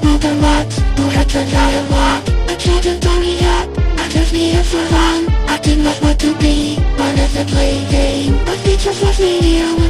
a lot Who had to die a lot I don't me up I just need it for long I did not want to be Part of the play game But they just left me here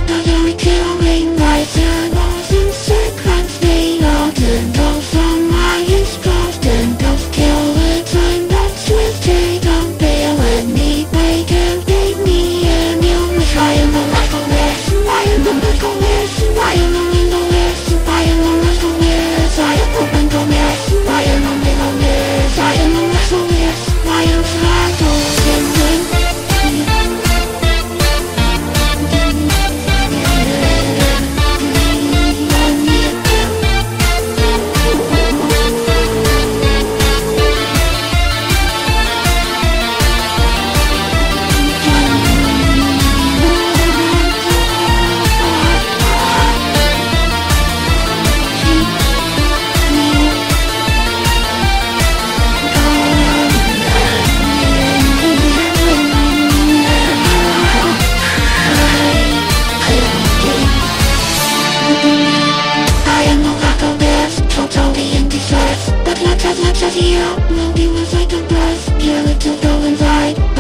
Give it to the vibe